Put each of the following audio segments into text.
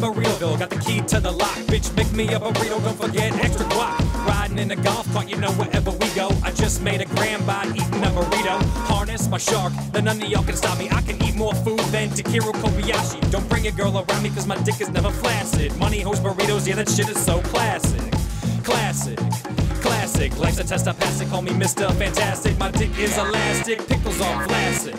Somerville, got the key to the lock. Bitch, make me a burrito, don't forget extra guac. Riding in a golf cart, you know wherever we go. I just made a grand by eating a burrito. Harness my shark, then none of y'all can stop me. I can eat more food than Takeru Kobayashi. Don't bring a girl around me, cause my dick is never flaccid. Money, hoes, burritos, yeah, that shit is so classic. Classic. Classic, life's a test I pass it, call me Mr. Fantastic. My dick is elastic, pickles are classic.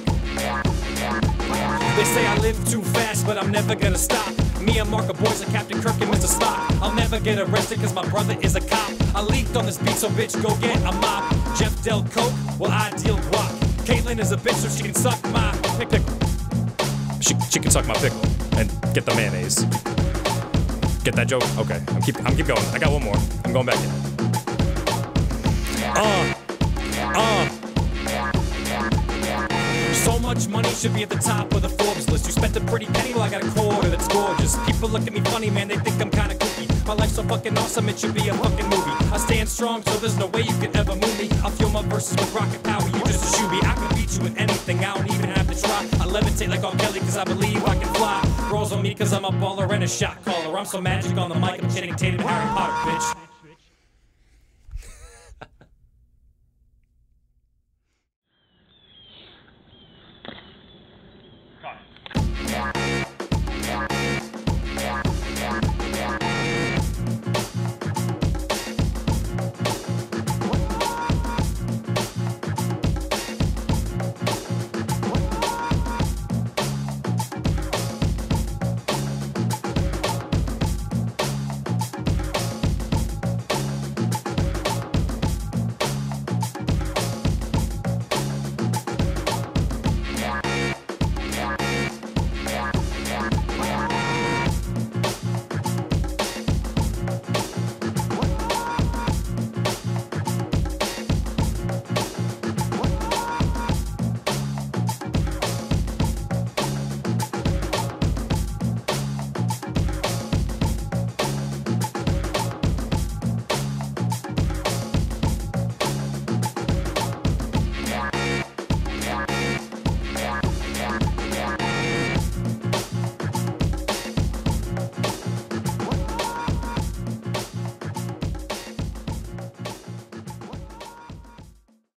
They say I live too fast, but I'm never gonna stop. Me and Marco Boys are Captain Kirk and Mr. Spock. I'll never get arrested cause my brother is a cop. I leaked on this beat, so bitch, go get a mop. Jeff dealt coke, well I deal guac. Caitlyn is a bitch, so she can suck my pickle. She, she can suck my pickle and get the mayonnaise. Get that joke? Okay, I'm keep I'm keep going. I got one more. I'm going back in. Uh. Should be at the top of the Forbes list. You spent a pretty penny, well I got a quarter that's gorgeous. People look at me funny, man, they think I'm kinda kooky. My life's so fucking awesome, it should be a fucking movie. I stand strong, so there's no way you could ever move me. I feel my verses with rocket power, you just a shoobie. I can beat you with anything, I don't even have to try. I levitate like R. Kelly, cause I believe I can fly. Rolls on me, cause I'm a baller and a shot caller. I'm so magic on the mic, I'm chanting Tatum Harry Potter, bitch.